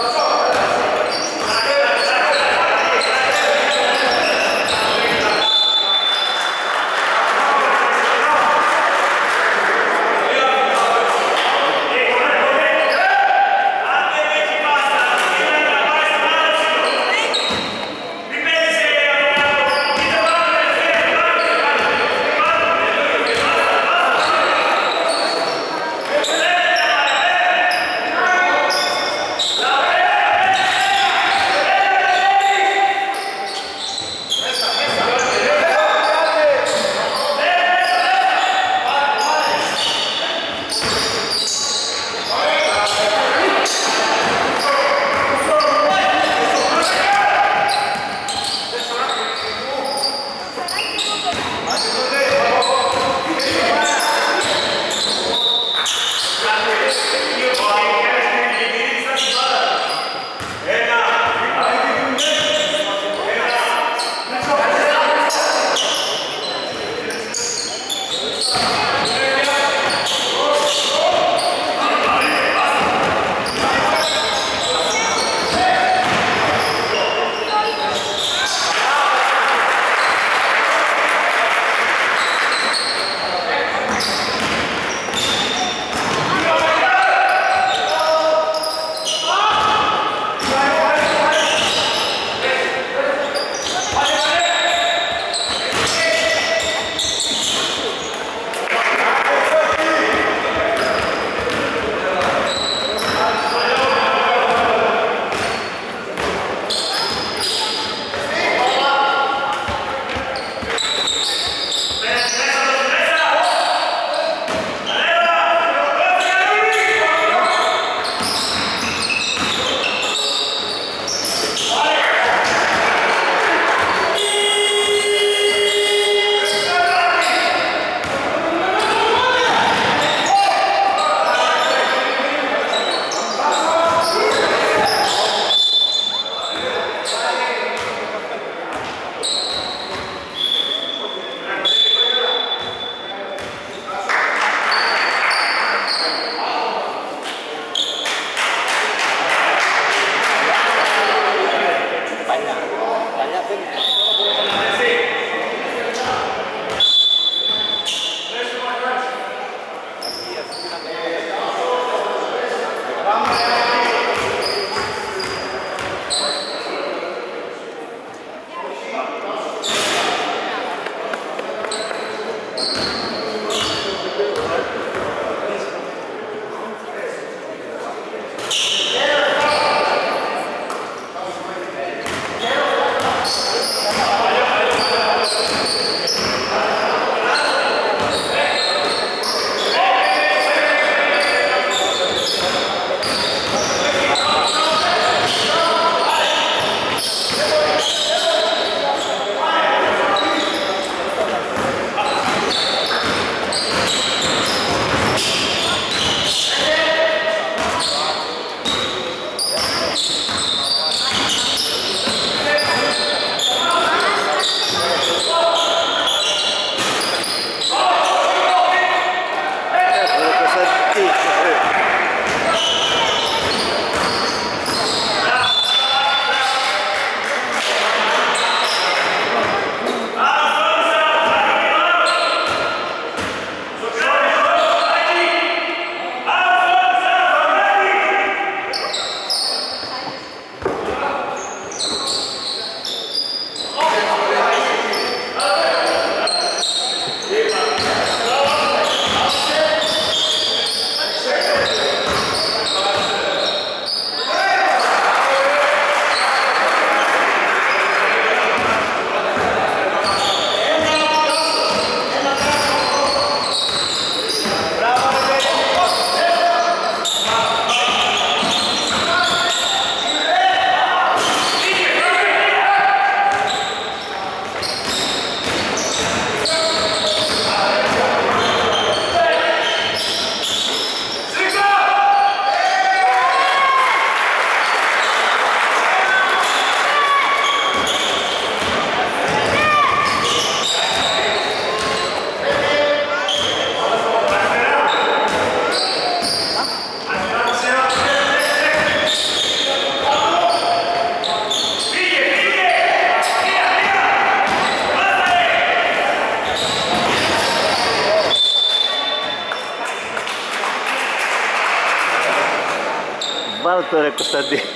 자, 자. de costar 10.